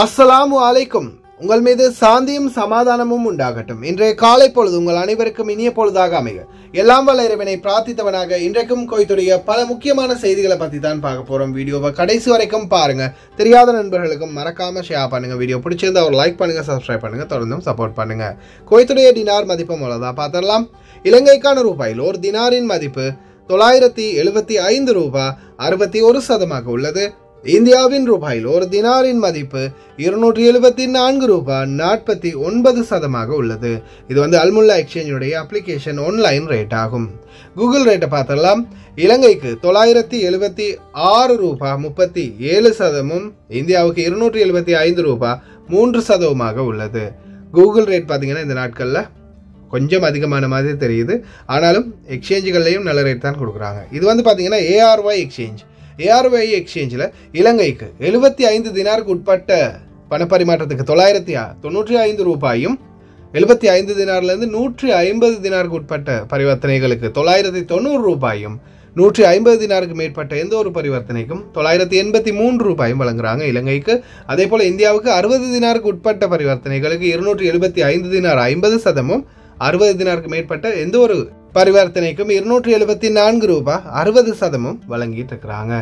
அஸ்ஸலாமு அலைக்கும். உங்கள் மீது சாந்தியும் சமாதானமும் உண்டாகட்டும். இன்றைய காலை பொழுது உங்கள் அனைவருக்கும் இனிய பொழுதாக அமைக. எல்லாம் வல்ல இறைவனை பிரார்த்தித்தவனாக இன்றைக்கும் கோயத்துடைய பல முக்கியமான செய்திகளை பத்தி தான் பார்க்க போறோம். வீடியோவை கடைசி வரைக்கும் பாருங்க. தெரியாத நண்பர்களுக்கும் மறக்காம ஷேர் பண்ணுங்க. வீடியோ பிடிச்சிருந்தா ஒரு லைக் பண்ணுங்க சப்ஸ்கிரைப் பண்ணுங்க தொடர்ந்தும் சப்போர்ட் பண்ணுங்க. குவைத்துடைய டினார் மதிப்பு மூலதான் பார்த்துடலாம். இலங்கைக்கான ரூபாயில் ஒரு தினாரின் மதிப்பு தொள்ளாயிரத்தி எழுபத்தி ஐந்து ரூபாய் அறுபத்தி ஒரு சதமாக உள்ளது. இந்தியாவின் ரூபாயில் ஒரு தினாரின் மதிப்பு இருநூற்றி எழுபத்தி நான்கு ரூபாய் நாற்பத்தி ஒன்பது சதமாக உள்ளது. இது வந்து அல்முல்லா எக்ஸ்சேஞ்சுடைய அப்ளிகேஷன் ஆன்லைன் ரேட் ஆகும். கூகுள் ரேட்டை பார்த்தலாம் இலங்கைக்கு தொள்ளாயிரத்தி எழுபத்தி ஆறு ரூபாய் முப்பத்தி ஏழு சதமும் இந்தியாவுக்கு இருநூற்றி எழுபத்தி ஐந்து ரூபாய் மூன்று சதவமாக உள்ளது. கூகுள் ரேட் பார்த்தீங்கன்னா இந்த நாட்களில் கொஞ்சம் அதிகமான மாதிரி தெரியுது. ஆனாலும் எக்ஸ்சேஞ்சுகள்லையும் நல்ல ரேட் தான் கொடுக்குறாங்க. இது வந்து பார்த்தீங்கன்னா ஏஆர்ஒய் எக்ஸ்சேஞ்ச் ஏஆர்ஒய் எக்ஸ்சேஞ்சில் இலங்கைக்கு எழுபத்தி ஐந்து தினாருக்கு உட்பட்ட பணப்பரிமாற்றத்துக்கு தொள்ளாயிரத்தி தொண்ணூற்றி ஐந்து ரூபாயும் எழுபத்தி ஐந்து தினார்லேருந்து நூற்றி ஐம்பது தினாருக்கு உட்பட்ட பரிவர்த்தனைகளுக்கு தொள்ளாயிரத்தி தொண்ணூறு ரூபாயும் நூற்றி ஐம்பது தினாருக்கு மேற்பட்ட எந்த ஒரு பரிவர்த்தனைக்கும் தொள்ளாயிரத்தி எண்பத்தி மூன்று ரூபாயும் வழங்குறாங்க இலங்கைக்கு. அதே போல் இந்தியாவுக்கு அறுபது தினாருக்கு உட்பட்ட பரிவர்த்தனைகளுக்கு இருநூற்றி எழுபத்தி ஐந்து தினார் ஐம்பது சதமும் அறுபது தினாருக்கு மேற்பட்ட எந்த ஒரு பரிவர்த்தனைக்கும் இருநூற்றி எழுபத்தி நான்கு ரூபாய் அறுபது சதமும் வழங்கிட்டு இருக்கிறாங்க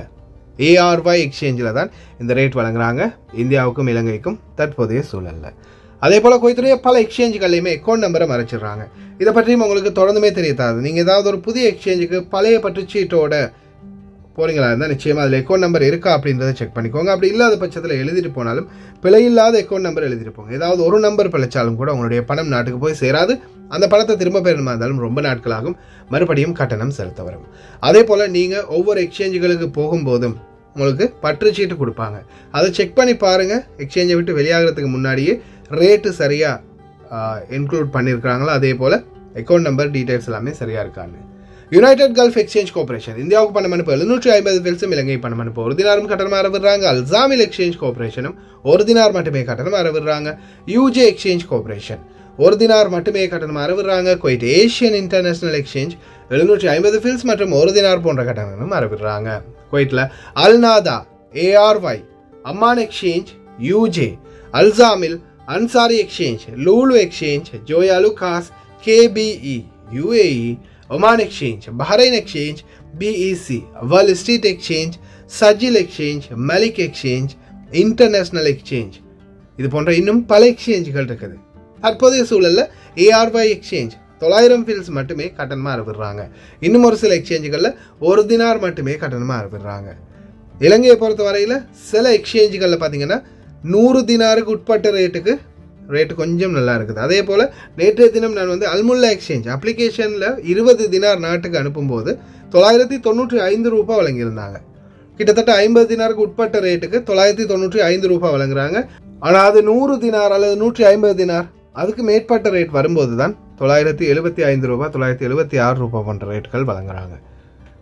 ஏஆர்ஒய் எக்ஸ்சேஞ்சில் தான் இந்த ரேட் வழங்குறாங்க. இந்தியாவுக்கும் இலங்கைக்கும் தற்போதைய சூழல்ல. அதே போல் குவைத்துடைய பல எக்ஸ்சேஞ்சுகள்லையுமே அக்கௌண்ட் நம்பரை மறைச்சிடுறாங்க. இதை பற்றியும் உங்களுக்கு தொடர்ந்துமே தெரியத்தாது நீங்கள் ஏதாவது ஒரு புதிய எக்ஸ்சேஞ்சுக்கு பழைய பற்றுச்சீட்டோட போறீங்களா? இருந்தால் நிச்சயமாக அதில் அக்கௌண்ட் நம்பர் இருக்கா அப்படின்றத செக் பண்ணிக்கோங்க. அப்படி இல்லாத பட்சத்தில் எழுதிட்டு போனாலும் பிழையில்லாத அக்கௌண்ட் நம்பர் எழுதிட்டு போங்க. ஏதாவது ஒரு நம்பர் பிழைச்சாலும் கூட உங்களுடைய பணம் நாட்டுக்கு போய் சேராது. அந்த பணத்தை திரும்ப பெறணுமா இருந்தாலும் ரொம்ப நாட்களாகும். மறுபடியும் கட்டணம் செலுத்த வரும். அதே போல் நீங்கள் ஒவ்வொரு எக்ஸ்சேஞ்சுகளுக்கு போகும்போதும் உங்களுக்கு பற்று சீட்டு கொடுப்பாங்க. அதை செக் பண்ணி பாருங்கள் எக்ஸ்சேஞ்சை விட்டு வெளியாகிறதுக்கு முன்னாடியே ரேட்டு சரியாக இன்க்ளூட் பண்ணியிருக்கிறாங்களோ அதே போல் அக்கௌண்ட் நம்பர் டீட்டெயில்ஸ் எல்லாமே சரியாக இருக்கான்னு. யுனைடெட் கல்ஃப் எக்ஸ்சேஞ்ச் கோஆபரேஷன் இந்தியாவுக்கு பணம் அனுப்ப எழுநூற்றி ஐம்பது பில்ஸும் இலங்கை பணம் அனுப்ப ஒரு தினாரும் கட்டணம் அறவிடுறாங்க. அல்சாமில் எக்ஸ்சேஞ்ச் கோஆபரேஷனும் ஒரு தினார் மட்டுமே கட்டணம் அறவிடுறாங்க. யூஜே எக்ஸ்சேஞ்ச் கோஆபரேஷன் ஒரு தினார் மட்டுமே கட்டணம் அறவிடுறாங்க. குவைட் ஏஷியன் இன்டர்நேஷனல் எக்ஸ்சேஞ்ச் எழுநூற்றி ஐம்பது ஃபில்ஸ் மற்றும் ஒரு தினார் போன்ற கட்டணங்களும் அறவிடுறாங்க. குவைட்டில் அல்நாதா ஏஆர்ஒய் அம்மான் எக்ஸ்சேஞ்ச் யூஜே அல்சாமில் Ansari exchange Lulu exchange Joyalukkas KPE UAE Oman exchange Bahrain exchange BEC world street exchange Sajil exchange Malik exchange international exchange இது போன்ற இன்னும் பல எக்ஸ்சேஞ்சுகள் இருக்குது. தற்போதைய சூழலில் ஏஆர்ஒய் எக்ஸ்சேஞ்ச் தொள்ளாயிரம் ஃபீல்ஸ் மட்டுமே கட்டணமாக அறுவிடுறாங்க இன்னும் ஒரு சில எக்ஸ்சேஞ்சுகளில் ஒரு தினார் மட்டுமே கட்டணமாக அறுவிடுறாங்க இலங்கையை பொறுத்த வரையில் சில எக்ஸ்சேஞ்சுகளில் பார்த்தீங்கன்னா நூறு தினாருக்கு உட்பட்ட ரேட்டுக்கு ரேட்டு கொஞ்சம் நல்லா இருக்குது. அதே போல் நேற்றைய தினம் நான் வந்து அல்முல்லா எக்ஸ்சேஞ்ச் அப்ளிகேஷனில் இருபது தினார் நாட்டுக்கு அனுப்பும்போது தொள்ளாயிரத்தி தொண்ணூற்றி ஐந்து ரூபாய் வழங்கியிருந்தாங்க. கிட்டத்தட்ட ஐம்பது தினாருக்கு உட்பட்ட ரேட்டுக்கு தொள்ளாயிரத்தி தொண்ணூற்றி ஐந்து ரூபாய் வழங்குறாங்க. ஆனால் அது நூறு தினார் அல்லது நூற்றி ஐம்பது தினார் அதுக்கு மேற்பட்ட ரேட் வரும்போது தான் தொள்ளாயிரத்தி எழுபத்தி ஐந்து ரூபாய் தொள்ளாயிரத்தி எழுபத்தி ஆறு ரூபாய் போன்ற ரேட்டுகள் வழங்குறாங்க.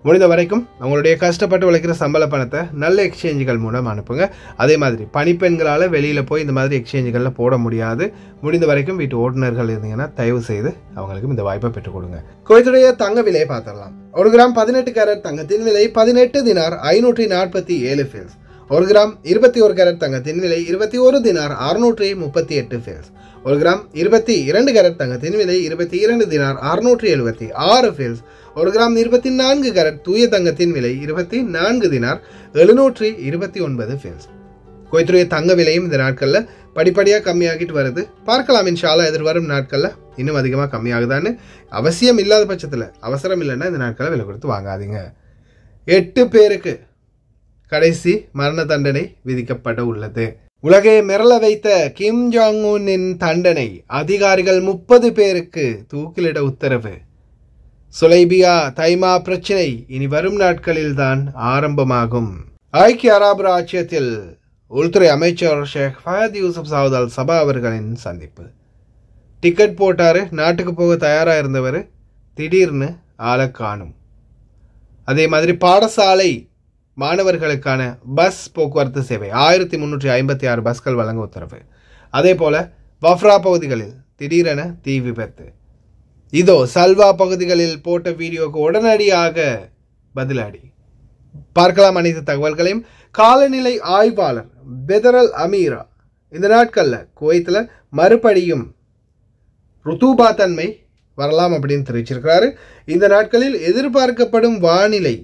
முடிந்த வரைக்கும் அவங்களுடைய கஷ்டப்பட்டு உழைக்கிற சம்பள பணத்தை நல்ல எக்ஸ்சேஞ்சுகள் மூலம் அனுப்புங்க. அதே மாதிரி பணிப்பெண்களால் வெளியில் போய் இந்த மாதிரி எக்ஸ்சேஞ்சுகளில் போட முடியாது. முடிந்த வரைக்கும் வீட்டு ஓட்டுநர்கள் இருந்தீங்கன்னா தயவு செய்து அவங்களுக்கும் இந்த வாய்ப்பை பெற்றுக் கொடுங்க. குவைத்துடைய தங்க விலையை பார்த்துடலாம். ஒரு கிராம் பதினெட்டு கேரட் தங்கத்தின் விலை பதினெட்டு தினார் ஐநூற்றி நாற்பத்தி ஏழு ஃபீல்ஸ் ஒரு கிராம் இருபத்தி ஒரு கேரட் தங்கத்தின் விலை இருபத்தி ஒரு தினார் அறுநூற்றி முப்பத்தி எட்டு ஃபேல்ஸ் ஒரு கிராம் இருபத்தி இரண்டு கேரட் தங்கத்தின் விலை இருபத்தி இரண்டு தினார் அறுநூற்றி எழுபத்தி ஆறு ஃபேல்ஸ் ஒரு கிராம் இருபத்தி நான்கு கேரட் தூய தங்கத்தின் விலை இருபத்தி நான்கு தினார் எழுநூற்றி இருபத்தி ஒன்பது ஃபேல்ஸ் கோயத்துடைய தங்க விலையும் இந்த நாட்களில் படிப்படியாக கம்மியாகிட்டு வருது. பார்க்கலாம் இன்ஷாலா எதிர்வரும் நாட்களில் இன்னும் அதிகமாக கம்மியாகுதான்னு அவசியம் இல்லாத பட்சத்தில் அவசரம் இல்லைன்னா இந்த நாட்களில் விலை கொடுத்து வாங்காதீங்க. எட்டு பேருக்கு கடைசி மரண தண்டனை விதிக்கப்பட உள்ளது. உலகையை மிரள வைத்த கிம் ஜாங் உன்னின் தண்டனை அதிகாரிகள் முப்பது பேருக்கு தூக்கிலிட உத்தரவு. சுலைபியா தைமா பிரச்சினை இனி வரும் நாட்களில் தான் ஆரம்பமாகும். ஐக்கிய அரபு ராச்சியத்தில் உள்துறை அமைச்சர் ஷேக் ஃபயத் யூசுப் சாவுத் அல் சபா அவர்களின் சந்திப்பு. டிக்கெட் போட்டாரு நாட்டுக்கு போக தயாராக இருந்தவர் திடீர்னு ஆளை காணும். அதே மாதிரி பாடசாலை மாணவர்களுக்கான பஸ் போக்குவரத்து சேவை. ஆயிரத்தி முந்நூற்றி ஐம்பத்தி ஆறு பஸ்கள் வழங்க உத்தரவு. அதே போல் வஃப்ரா பகுதிகளில் திடீரென தீ விபத்து. இதோ சல்வா பகுதிகளில் போட்ட வீடியோவுக்கு உடனடியாக பதிலடி. பார்க்கலாம் அனைத்து தகவல்களையும். காலநிலை ஆய்வாளர் பெதரல் அமீரா இந்த நாட்களில் குவைத்தில் மறுபடியும் ருத்துபா தன்மை வரலாம் அப்படின்னு தெரிவிச்சிருக்கிறாரு. இந்த நாட்களில் எதிர்பார்க்கப்படும் வானிலை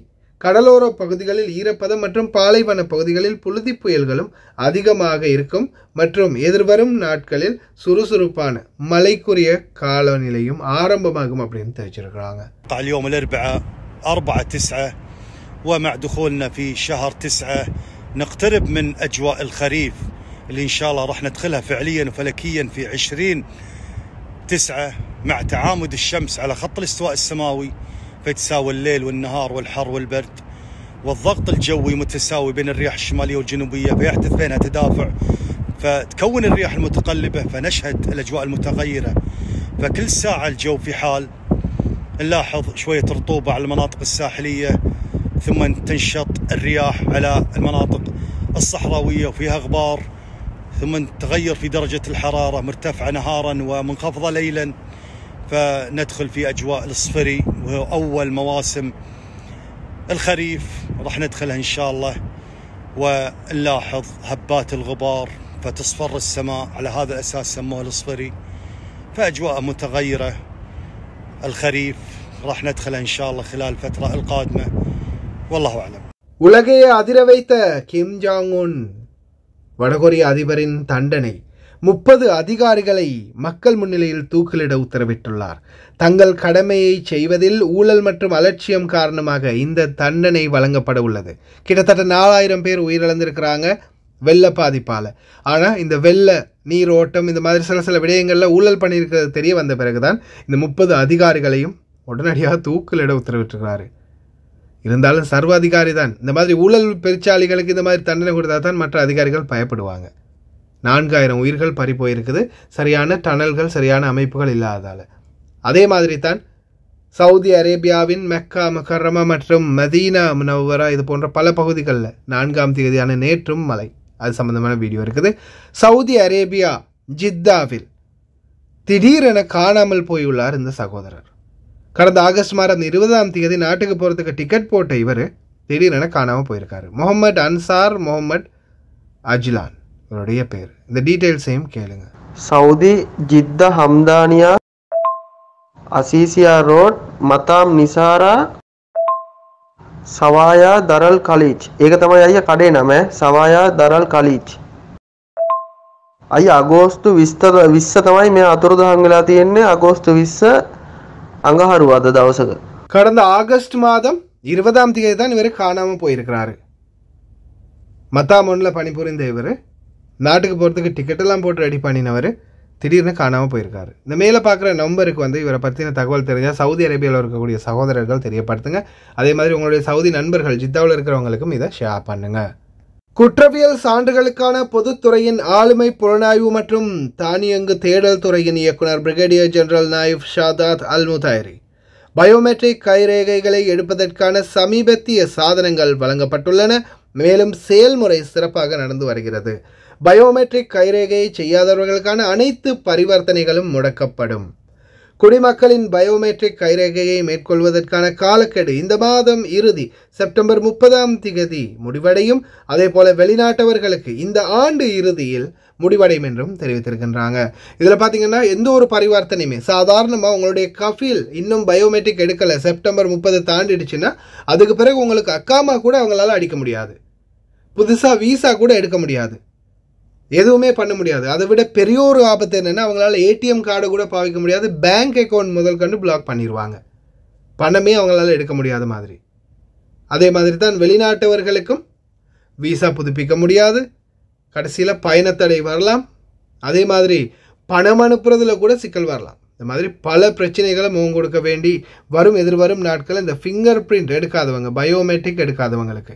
கடலோர பகுதிகளில் ஈரப்பதம் மற்றும் பாலைவன பகுதிகளில் புழுதி புயல்களும் அதிகமாக இருக்கும் மற்றும் எதிர்வரும் நாட்களில் சுறுசுறுப்பான மழைக்குரிய காலநிலையும் ஆரம்பமாகும் அப்படின்னு தெரிவிச்சிருக்கிறாங்க اليوم الأربعاء أربعة تسعة ومع دخولنا في شهر تسعة نقترب من أجواء الخريف اللي إن شاء الله راح ندخلها فعليا وفلكيا في عشرين تسعة مع تعامد الشمس على خط الاستواء السماوي فيتساوي الليل والنهار والحر والبرد. والضغط الجوي متساوي بين الرياح الشمالية والجنوبية فيحدث بينها تدافع. فتكون الرياح المتقلبة فنشهد الأجواء المتغيرة. فكل ساعة الجو في حال نلاحظ شوية رطوبة على المناطق الساحلية ثم تنشط الرياح على المناطق الصحراوية وفيها غبار ثم تغير في درجة الحرارة مرتفعة نهارا ومنخفضة ليلا. فندخل في أجواء الصفري وهو أول مواسم الخريف راح ندخلها إن شاء الله ونلاحظ هبات الغبار فتصفر السماء على هذا الأساس سموه الصفري فأجواء متغيرة الخريف راح ندخلها إن شاء الله خلال الفترة القادمة والله أعلم உலகையே அதிர வைத்த கிம் ஜாங் உன் வடகொரிய அதிபரின் தண்டனை முப்பது அதிகாரிகளை மக்கள் முன்னிலையில் தூக்கிலிட உத்தரவிட்டுள்ளார். தங்கள் கடமையை செய்வதில் ஊழல் மற்றும் அலட்சியம் காரணமாக இந்த தண்டனை வழங்கப்பட உள்ளது. கிட்டத்தட்ட நாலாயிரம் பேர் உயிரிழந்திருக்கிறாங்க வெள்ள பாதிப்பால். ஆனால் இந்த வெள்ள நீரோட்டம் இந்த மாதிரி சில சில விடயங்களில் ஊழல் பண்ணியிருக்கிறது தெரிய வந்த பிறகுதான் இந்த முப்பது அதிகாரிகளையும் உடனடியாக தூக்கிலிட உத்தரவிட்டிருக்கிறாரு. இருந்தாலும் சர்வ அதிகாரி தான். இந்த மாதிரி ஊழல் பெருச்சாளிகளுக்கு இந்த மாதிரி தண்டனை கொடுத்தா தான் மற்ற அதிகாரிகள் பயப்படுவாங்க. நான்காயிரம் உயிர்கள் பறி போயிருக்குது சரியான டனல்கள் சரியான அமைப்புகள் இல்லாததால் அதே மாதிரி தான் சவுதி அரேபியாவின் மெக்கா மக்கரமா மற்றும் மதீனா முனவரா இது போன்ற பல பகுதிகளில் நான்காம் தேதியான நேற்றும் மழை. அது சம்பந்தமான வீடியோ இருக்குது. சவுதி அரேபியா ஜித்தாவில் திடீரென காணாமல் போயுள்ளார் இந்த சகோதரர். கடந்த ஆகஸ்ட் மாதம் இருபதாம் தேதி நாட்டுக்கு போகிறதுக்கு டிக்கெட் போட்ட இவர் திடீரென காணாமல் போயிருக்காரு. முகமது அன்சார் முகமது அஜ்லான். இவருடைய பேர் இந்த டீட்டெயில்ஸையும் கேளுங்க සෞදි ජිද්ද හම්දානියා අසීසියා රෝඩ් මතාම් නිසාරා සවායා දරල් කලිච් ඒක තමයි අයිය කඩේ නම ඈ. සවායා දරල් කලිච් අයි අගෝස්තු විස්ත විස්ස තමයි මේ අතුරුදහන් වෙලා තියෙන්නේ අගෝස්තු විස්ස අඟහරුවාද දවසක கடந்த ஆகஸ்ட் மாதம் இருபதாம் தேதி தான் இவர் காணாமல் போயிருக்கிறாரு மத்தாமொன்னில் பணிபுரிந்த இவர் நாட்டுக்கு போகிறதுக்கு டிக்கெட்டெல்லாம் போட்டு ரெடி பண்ணினவர் திடீர்னு காணாமல் போயிருக்காரு. இந்த மேலே பார்க்குற நம்பருக்கு வந்து இவரை பற்றின தகவல் தெரிஞ்சால் சவுதி அரேபியாவில் இருக்கக்கூடிய சகோதரர்கள் தெரியப்படுத்துங்க. அதே மாதிரி உங்களுடைய சவுதி நண்பர்கள் ஜித்தாவில் இருக்கிறவங்களுக்கும் இதை ஷேர் பண்ணுங்க. குற்றவியல் சான்றுகளுக்கான பொதுத்துறையின் ஆளுமை புலனாய்வு மற்றும் தானியங்கு தேடல் துறையின் இயக்குனர் brigadier general Nayef Shadad Al Mutairi biometric கைரேகைகளை எடுப்பதற்கான சமீபத்திய சாதனங்கள் வழங்கப்பட்டுள்ளன. மேலும் செயல்முறை சிறப்பாக நடந்து வருகிறது. பயோமெட்ரிக் கைரேகையை செய்யாதவர்களுக்கான அனைத்து பரிவர்த்தனைகளும் முடக்கப்படும். குடிமக்களின் பயோமெட்ரிக் கைரேகையை மேற்கொள்வதற்கான காலக்கெடு இந்த மாதம் இறுதி செப்டம்பர் முப்பதாம் திகதி முடிவடையும். அதே போல வெளிநாட்டவர்களுக்கு இந்த ஆண்டு இறுதியில் முடிவடையும் என்றும் தெரிவித்திருக்கின்றாங்க. இதில் பார்த்தீங்கன்னா எந்த ஒரு பரிவர்த்தனையுமே சாதாரணமாக உங்களுடைய கஃபீல் இன்னும் பயோமெட்ரிக் எடுக்கலை செப்டம்பர் முப்பது தாண்டிடுச்சுன்னா அதுக்கு பிறகு உங்களுக்கு அக்காமா கூட அவங்களால அடிக்க முடியாது. புதுசாக வீசா கூட எடுக்க முடியாது. எதுவுமே பண்ண முடியாது. அதை விட பெரிய ஒரு ஆபத்து என்னென்னா அவங்களால ஏடிஎம் கார்டு கூட பாவிக்க முடியாது. பேங்க் அக்கௌண்ட் முதல் கண்டு பிளாக் பண்ணிடுவாங்க பணமே அவங்களால எடுக்க முடியாத மாதிரி. அதே மாதிரி தான் வெளிநாட்டவர்களுக்கும் விசா புதுப்பிக்க முடியாது. கடைசியில் பயணத்தடை வரலாம். அதே மாதிரி பணம் அனுப்புறதுல கூட சிக்கல் வரலாம். இந்த மாதிரி பல பிரச்சனைகளை முகம் கொடுக்க வேண்டி வரும் எதிர்வரும் நாட்களில் இந்த ஃபிங்கர் பிரிண்ட் எடுக்காதவங்க பயோமெட்ரிக் எடுக்காதவங்களுக்கு.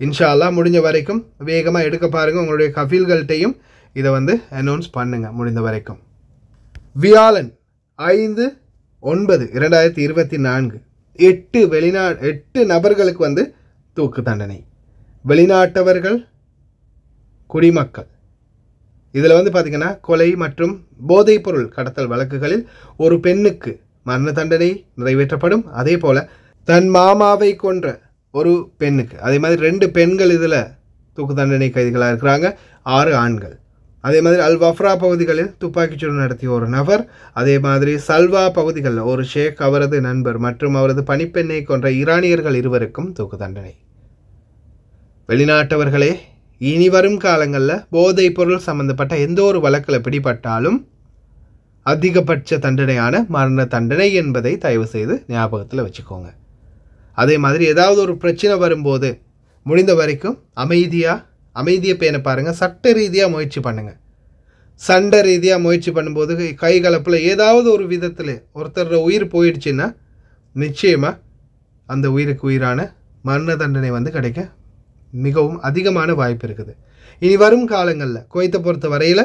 இன்ஷா முடிஞ்ச வரைக்கும் வேகமாக எடுக்க பாருங்கள் உங்களுடைய கஃபீல்கள்கிட்டையும் இதை வந்து அனௌன்ஸ் பண்ணுங்கள் முடிந்த வரைக்கும். வியாழன் ஐந்து ஒன்பது இரண்டாயிரத்தி இருபத்தி நான்கு. எட்டு வெளிநா எட்டு நபர்களுக்கு வந்து தூக்கு தண்டனை. வெளிநாட்டவர்கள் குடிமக்கள். இதில் வந்து பார்த்திங்கன்னா கொலை மற்றும் போதைப்பொருள் கடத்தல் வழக்குகளில் ஒரு பெண்ணுக்கு மரண தண்டனை நிறைவேற்றப்படும். அதே போல் தன் மாமாவை கொன்ற ஒரு பெண்ணுக்கு. அதே மாதிரி ரெண்டு பெண்கள் இதில் தூக்கு தண்டனை கைதிகளாக இருக்கிறாங்க. ஆறு ஆண்கள். அதே மாதிரி அல் வஃப்ரா பகுதிகளில் துப்பாக்கிச்சூடு நடத்திய ஒரு நபர். அதே மாதிரி சல்வா பகுதிகளில் ஒரு ஷேக் அவரது நண்பர் மற்றும் அவரது பணிப்பெண்ணை கொன்ற ஈரானியர்கள் இருவருக்கும் தூக்கு தண்டனை. வெளிநாட்டவர்களே இனி வரும் காலங்களில் போதைப் பொருள் சம்பந்தப்பட்ட எந்த ஒரு வழக்கில் பிடிபட்டாலும் அதிகபட்ச தண்டனையான மரண தண்டனை என்பதை தயவு செய்து ஞாபகத்தில் வச்சுக்கோங்க. அதே மாதிரி ஏதாவது ஒரு பிரச்சனை வரும்போது முடிந்த வரைக்கும் அமைதியாக அமைதியை பேண பாருங்கள் சட்ட ரீதியாக முயற்சி பண்ணுங்கள் சண்டை ரீதியாக முயற்சி பண்ணும்போது கை கலப்பில் ஏதாவது ஒரு விதத்தில் ஒருத்தரோட உயிர் போயிடுச்சுன்னா நிச்சயமாக அந்த உயிருக்கு உயிரான மரண தண்டனை வந்து கிடைக்க மிகவும் அதிகமான வாய்ப்பு இருக்குது. இனி வரும் காலங்களில் குவைத்தை பொறுத்த வரையில்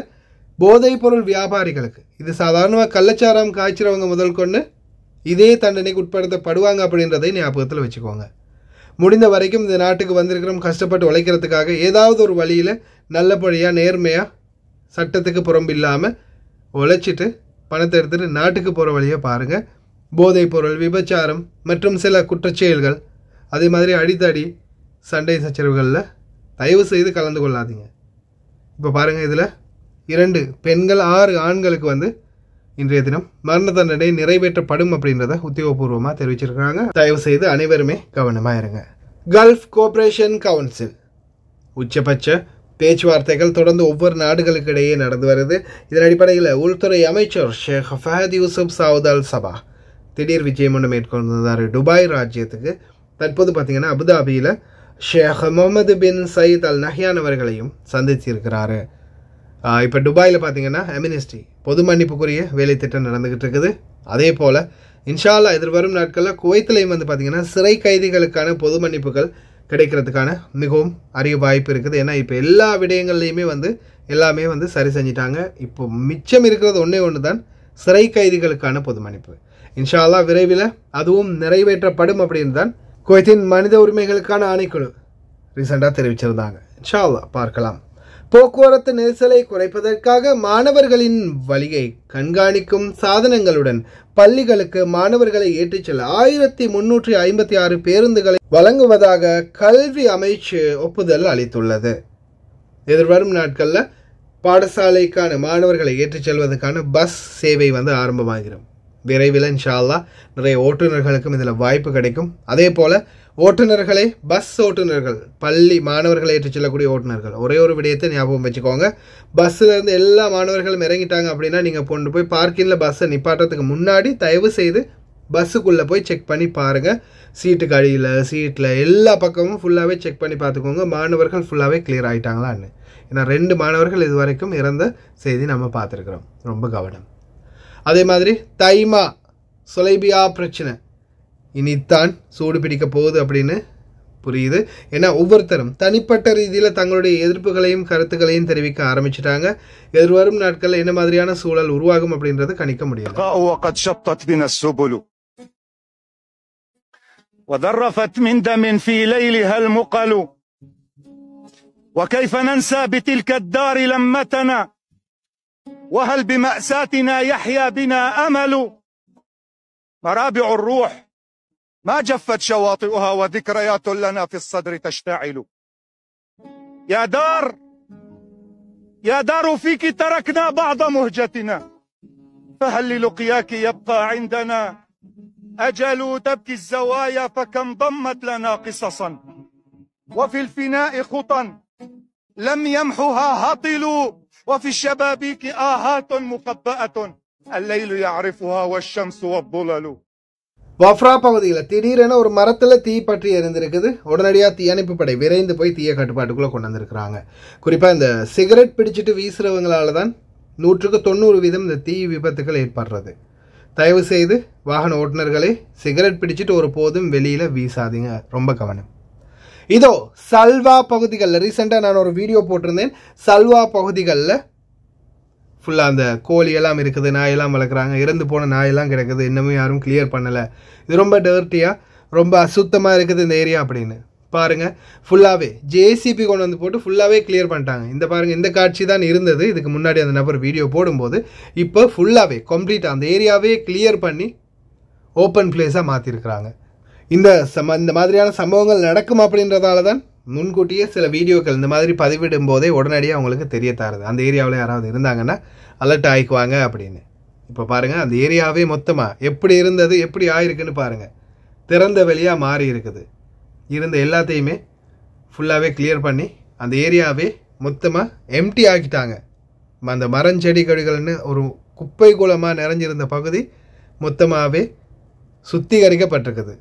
போதைப் பொருள் வியாபாரிகளுக்கு இது சாதாரணமாக கள்ளச்சாராம் காய்ச்சிறவங்க முதல் கொண்டு இதே தண்டனைக்கு உட்படுத்தப்படுவாங்க அப்படின்றதை ஞாபகத்தில் வச்சுக்கோங்க. முடிந்த வரைக்கும் இந்த நாட்டுக்கு வந்திருக்கிறோம் கஷ்டப்பட்டு உழைக்கிறதுக்காக ஏதாவது ஒரு வழியில் நல்லபடியாக நேர்மையாக சட்டத்துக்கு புறம்பு இல்லாமல் உழைச்சிட்டு பணத்தை எடுத்துகிட்டு நாட்டுக்கு போகிற வழியை பாருங்கள் போதைப் பொருள் விபச்சாரம் மற்றும் சில குற்றச்செயல்கள் அதே மாதிரி அடித்தடி சண்டை சச்சரவுகளில் தயவு செய்து கலந்து கொள்ளாதீங்க. இப்போ பாருங்கள் இதில் இரண்டு பெண்கள் ஆறு ஆண்களுக்கு வந்து இன்றைய தினம் மரண தண்டனை நிறைவேற்றப்படும் அப்படின்றத உத்தியோகபூர்வமாக தெரிவிச்சிருக்காங்க. தயவு செய்து அனைவருமே கவனமாக இருங்க கல்ஃப் கோஆபரேஷன் கவுன்சில் உச்சபட்ச பேச்சுவார்த்தைகள் தொடர்ந்து ஒவ்வொரு நாடுகளுக்கு இடையே நடந்து வருது. இதன் அடிப்படையில் உள்துறை அமைச்சர் Sheikh Fahad Yousef Saud Al Sabah திடீர் விஜயம் ஒன்று மேற்கொண்டிருந்தார். துபாய் ராஜ்யத்துக்கு. தற்போது பார்த்தீங்கன்னா அபுதாபியில் Sheikh Mohammed bin Zayed Al Nahyan அவர்களையும் சந்திச்சிருக்கிறாரு. இப்போ துபாயில் பார்த்தீங்கன்னா அமினிஸ்டி பொது மன்னிப்புக்குரிய வேலை திட்டம் நடந்துகிட்டு இருக்குது. அதே போல் இன்ஷால்லா எதிர்வரும் நாட்களில் குவைத்திலையும் வந்து பார்த்திங்கன்னா சிறை கைதிகளுக்கான பொது மன்னிப்புகள் கிடைக்கிறதுக்கான மிகவும் அரிய வாய்ப்பு இருக்குது. ஏன்னா இப்போ எல்லா விடயங்கள்லையுமே வந்து எல்லாமே வந்து சரி செஞ்சிட்டாங்க. இப்போ மிச்சம் இருக்கிறது ஒன்றே ஒன்று தான் சிறை கைதிகளுக்கான பொது மன்னிப்பு. இன்ஷால்லா விரைவில் அதுவும் நிறைவேற்றப்படும் அப்படின்னு தான் குவைத்தின் மனித உரிமைகளுக்கான ஆணைக்குழு ரீசெண்டாக தெரிவிச்சிருந்தாங்க. இன்ஷால்லா பார்க்கலாம். போக்குவரத்து நெரிசலை குறைப்பதற்காக மாணவர்களின் வழியை கண்காணிக்கும் சாதனங்களுடன் பள்ளிகளுக்கு மாணவர்களை ஏற்றிச் செல்ல ஆயிரத்தி முன்னூற்றி ஐம்பத்தி ஆறு பேருந்துகளை வழங்குவதாக கல்வி அமைச்சு ஒப்புதல் அளித்துள்ளது. எதிர்வரும் நாட்களில் பாடசாலைக்கான மாணவர்களை ஏற்றிச் செல்வதற்கான பஸ் சேவை வந்து ஆரம்பமாகிறோம் விரைவில் இன்ஷால்லா நிறைய ஓட்டுநர்களுக்கும் இதில் வாய்ப்பு கிடைக்கும். அதே போல் ஓட்டுநர்களே பஸ் ஓட்டுநர்கள் பள்ளி மாணவர்களை ஏற்றுச் செல்லக்கூடிய ஓட்டுநர்கள். ஒரே ஒரு விடயத்தை ஞாபகம் வச்சுக்கோங்க. பஸ்ஸில் இருந்து எல்லா மாணவர்களும் இறங்கிட்டாங்க அப்படின்னா நீங்கள் கொண்டு போய் பார்க்கிங்கில் பஸ்ஸை நிப்பாட்டுறதுக்கு முன்னாடி தயவு செய்து பஸ்ஸுக்குள்ளே போய் செக் பண்ணி பாருங்கள் சீட்டுக்கு அடியில் சீட்டில் எல்லா பக்கமும் ஃபுல்லாகவே செக் பண்ணி பார்த்துக்கோங்க. மாணவர்கள் ஃபுல்லாகவே கிளியர் ஆகிட்டாங்களான்னு ஏன்னா ரெண்டு மாணவர்கள் இது வரைக்கும் இறந்த செய்தி நம்ம பார்த்துருக்குறோம். ரொம்ப கவனம். அதே மாதிரி தைமா சொலைபியா பிரச்சனை. இனித்தான் சூடு பிடிக்க போகுது அப்படின்னு புரியுது ஏன்னா ஒவ்வொருத்தரும் தனிப்பட்ட ரீதியில் தங்களுடைய எதிர்ப்புகளையும் கருத்துக்களையும் தெரிவிக்க ஆரம்பிச்சிட்டாங்க எதிர்வரும் நாட்களில் என்ன மாதிரியான சூழல் உருவாகும் அப்படின்றது கணிக்க முடியல وقد شطت بنا السبل وذرفت من دم في ليلها المقل وكيف ننسى بتلك الدار لمتنا وهل بمأساتنا يحيا بنا أمل مرابع الروح ما جفت شواطئها وذكريات لنا في الصدر تشتعل. يا دار يا دار فيك تركنا بعض مهجتنا. فهل للقياك يبقى عندنا؟ أجل تبكي الزوايا فكم ضمت لنا قصصا. وفي الفناء خطا لم يمحها هطل. وفي الشبابيك آهات مقبأة الليل يعرفها والشمس والظلل. வஃப்ரா பகுதியில் திடீரென ஒரு மரத்தில் தீ பற்றி எரிந்திருக்குது. உடனடியாக தீயணைப்பு படை விரைந்து போய் தீய கட்டுப்பாட்டுக்குள்ளே கொண்டு வந்திருக்கிறாங்க. குறிப்பாக இந்த சிகரெட் பிடிச்சிட்டு வீசுறவங்களால தான் நூற்றுக்கு தொண்ணூறு வீதம் இந்த தீ விபத்துகள் ஏற்படுறது. தயவு செய்து வாகன ஓட்டுநர்களே சிகரெட் பிடிச்சிட்டு ஒரு போதும் வெளியில் வீசாதீங்க. ரொம்ப கவனம். இதோ சல்வா பகுதிகளில் ரீசெண்டாக நான் ஒரு வீடியோ போட்டிருந்தேன். சல்வா பகுதிகளில் ஃபுல்லாக அந்த கோழியெல்லாம் இருக்குது நாயெல்லாம் வளர்க்குறாங்க. இறந்து போன நாயெல்லாம் கிடக்குது. இன்னமும் யாரும் கிளியர் பண்ணலை. இது ரொம்ப டேர்ட்டியாக ரொம்ப அசுத்தமாக இருக்குது இந்த ஏரியா அப்படின்னு. பாருங்கள் ஃபுல்லாகவே ஜேசிபி கொண்டு வந்து போட்டு ஃபுல்லாகவே கிளியர் பண்ணிட்டாங்க. இந்த பாருங்கள் இந்த காட்சி தான் இருந்தது. இதுக்கு முன்னாடி அந்த நபர் வீடியோ போடும்போது இப்போ ஃபுல்லாகவே கம்ப்ளீட்டாக அந்த ஏரியாவே கிளியர் பண்ணி ஓப்பன் பிளேஸாக மாற்றிருக்கிறாங்க இந்த சம இந்த மாதிரியான சம்பவங்கள் நடக்கும் அப்படின்றதால தான் முன்கூட்டியே சில வீடியோக்கள் இந்த மாதிரி பதிவிடும் போதே உடனடியாக அவங்களுக்கு தெரிய தருது அந்த ஏரியாவில் யாராவது இருந்தாங்கன்னா அலர்ட் ஆகிக்குவாங்க அப்படின்னு. இப்போ பாருங்கள் அந்த ஏரியாவே மொத்தமாக எப்படி இருந்தது எப்படி ஆயிருக்குன்னு பாருங்கள் திறந்த வெளியாக மாறி இருக்குது. இருந்த எல்லாத்தையுமே ஃபுல்லாகவே கிளியர் பண்ணி அந்த ஏரியாவே மொத்தமாக எம்டி ஆக்கிட்டாங்க. அந்த மரஞ்செடி கொடிகள்னு ஒரு குப்பை குளமாக நிறைஞ்சிருந்த பகுதி மொத்தமாகவே சுத்திகரிக்கப்பட்டிருக்குது.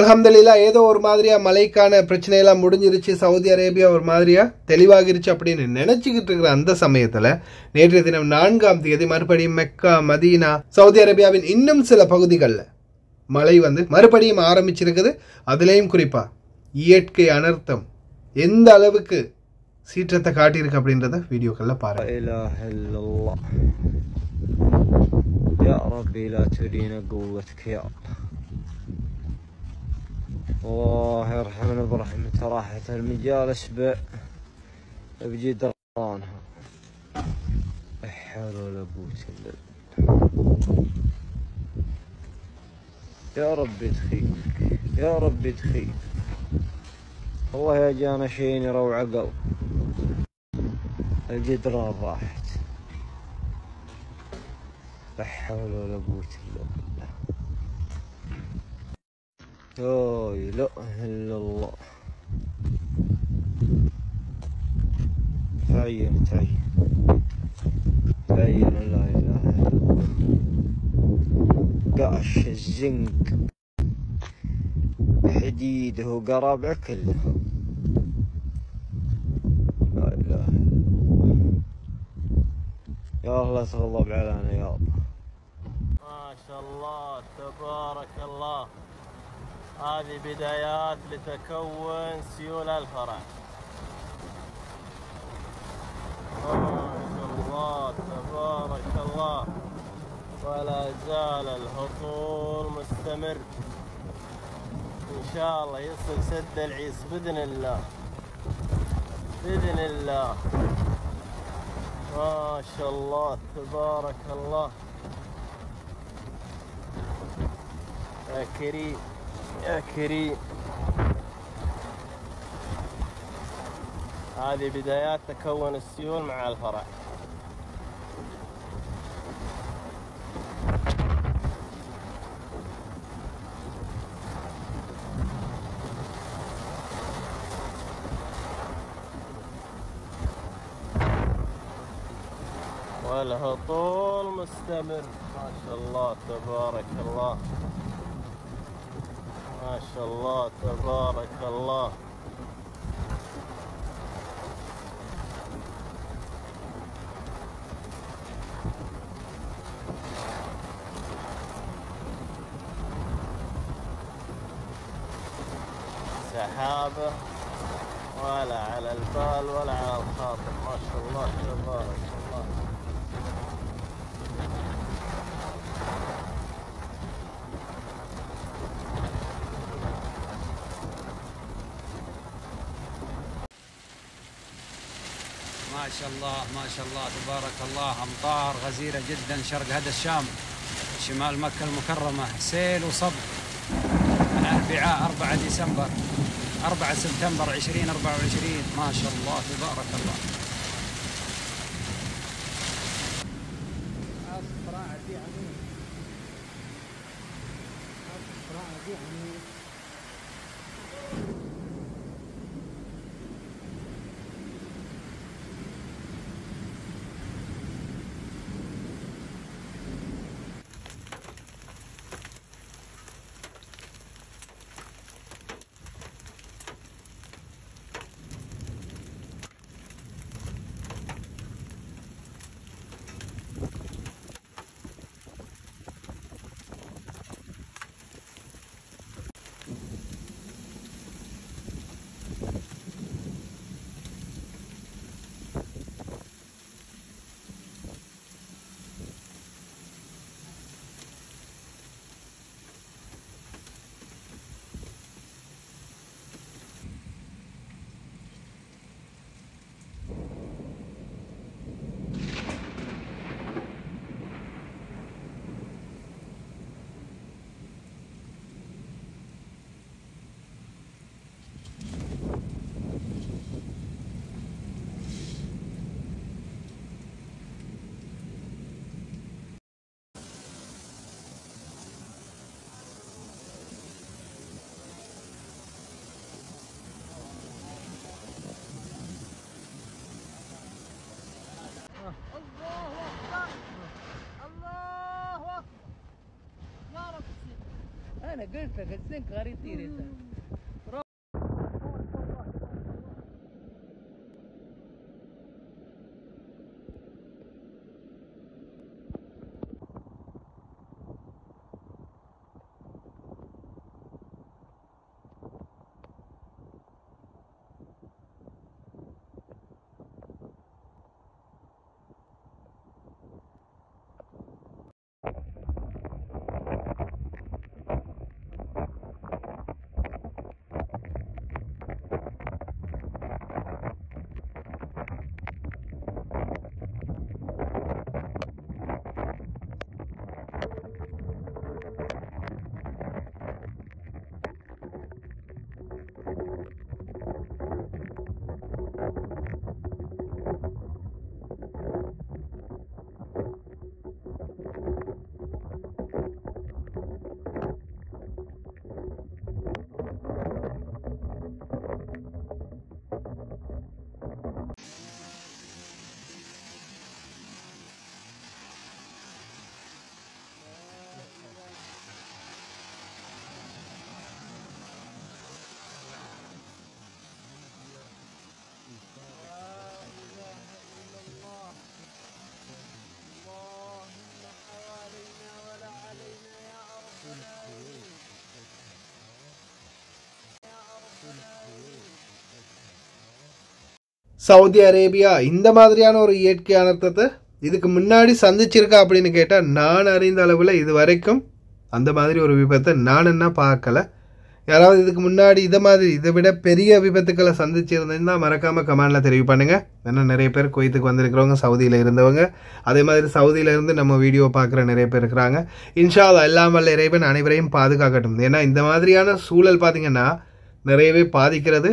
அல்ஹம்துலில்லா ஏதோ ஒரு மாதிரியா மலைக்கான பிரச்சனையெல்லாம் முடிஞ்சிருச்சு சவுதி அரேபியா ஒரு மாதிரியா தெளிவாகிருச்சு அப்படின்னு நினைச்சுக்கிட்டு இருக்கிற அந்த சமயத்துல நேற்றைய தினம் நான்காம் தேதி மறுபடியும் மெக்கா மதீனா சவுதி அரேபியாவின் இன்னும் சில பகுதிகளில் மழை வந்து மறுபடியும் ஆரம்பிச்சிருக்குது அதுலேயும் குறிப்பா இயற்கை அனர்த்தம் எந்த அளவுக்கு சீற்றத்தை காட்டியிருக்கு அப்படின்றத வீடியோக்கள்ல பாருங்க لا إله إلا الله يا ربي لا ترينا قوتك يا الله الله يرحمنا برحمة راحة المجالس ب بجدرانها لا حول ولا قوة إلا بالله يا ربي تخيك يا ربي تخيك والله يا جانا شيء يروع قلب الجدران راحت. لا حول ولا قوة إلا بالله لا إله إلا الله. تعين تعين تعين لا إله إلا الله. قاش الزنق حديده وقرابع كله لا الله. يا الله تغضب علينا يا الله. ما شاء الله تبارك الله. هذه بدايات لتكون سيول الفرع شاء الله تبارك الله. ولا زال الهطول مستمر. إن شاء الله يصل سد العيس بإذن الله. بإذن الله. ما شاء الله تبارك الله. يا كريم. يا كريم هذه بدايات تكون السيول مع الفرع. والهطول مستمر. ما شاء الله تبارك الله. ما شاء الله تبارك الله. سحابة ولا على البال ولا على الخاطر. ما شاء الله تبارك. شاء الله ما شاء الله تبارك الله أمطار غزيرة جدا شرق هذا الشام شمال مكة المكرمة سيل وصب. الأربعاء 4 ديسمبر 4 سبتمبر 2024 ما شاء الله تبارك الله. Yeah. دي عميق عميق أنا قلت لك الزنك غير يطير சவுதி அரேபியா இந்த மாதிரியான ஒரு இயற்கை அனர்த்தத்தை இதுக்கு முன்னாடி சந்திச்சிருக்கா அப்படின்னு கேட்டால் நான் அறிந்த அளவில் இது வரைக்கும் அந்த மாதிரி ஒரு விபத்தை நான் என்ன பார்க்கல. யாராவது இதுக்கு முன்னாடி இதை மாதிரி இதை விட பெரிய விபத்துக்களை சந்திச்சிருந்தீங்கன்னா மறக்காமல் கமெண்டில் தெரிவு பண்ணுங்க. ஏன்னா நிறைய பேர் குவைத்துக்கு வந்திருக்கிறவங்க சவுதியில் இருந்தவங்க. அதே மாதிரி சவுதியில இருந்து நம்ம வீடியோ பார்க்குற நிறைய பேர் இருக்கிறாங்க. இன்ஷா இல்லாமல் இறைவன் அனைவரையும் பாதுகாக்கட்டும். ஏன்னா இந்த மாதிரியான சூழல் பார்த்தீங்கன்னா நிறையவே பாதிக்கிறது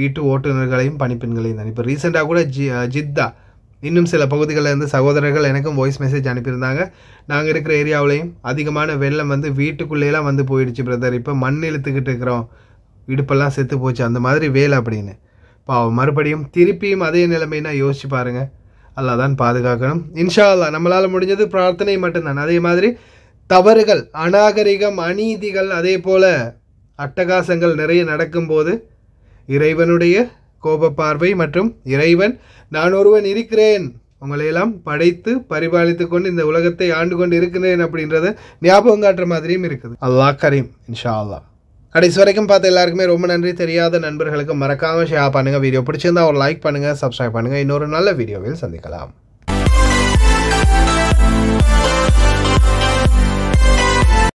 வீட்டு ஓட்டுநர்களையும் பணிப்பெண்களையும் தான். இப்போ ரீசெண்டாக கூட ஜி ஜித்தா இன்னும் சில பகுதிகளில் இருந்து சகோதரர்கள் எனக்கும் வாய்ஸ் மெசேஜ் அனுப்பியிருந்தாங்க. நாங்கள் இருக்கிற ஏரியாவிலையும் அதிகமான வெள்ளம் வந்து வீட்டுக்குள்ளேலாம் வந்து போயிடுச்சு பிரதர் இப்போ மண் இழுத்துக்கிட்டு இருக்கிறோம். இடுப்பெல்லாம் செத்து போச்சு. அந்த மாதிரி வேலை அப்படின்னு. பாவம். மறுபடியும் திருப்பியும் அதே நிலைமைனா யோசிச்சு பாருங்கள் அல்லா தான் பாதுகாக்கணும். இன்ஷா அல்லாஹ் நம்மளால் முடிஞ்சது பிரார்த்தனை மட்டும்தான். அதே மாதிரி தவறுகள் அநாகரிகம் அநீதிகள் அதே போல் அட்டகாசங்கள் நிறைய நடக்கும்போது இறைவனுடைய கோப பார்வை மற்றும் இறைவன் நான் ஒருவன் இருக்கிறேன். உங்களையெல்லாம் படைத்து பரிபாலித்து கொண்டு இந்த உலகத்தை ஆண்டு கொண்டு இருக்கிறேன் அப்படின்றத ஞாபகம் காட்டுற மாதிரியும் இருக்குது. அல்லாஹ் கரீம் இன்ஷா அல்லா கடைசி வரைக்கும் பார்த்த எல்லாருக்குமே ரொம்ப நன்றி. தெரியாத நண்பர்களுக்கு மறக்காமல் ஷேர் பண்ணுங்கள் வீடியோ பிடிச்சிருந்தா ஒரு லைக் பண்ணுங்கள் சப்ஸ்கிரைப் பண்ணுங்க. இன்னொரு நல்ல வீடியோவில் சந்திக்கலாம்.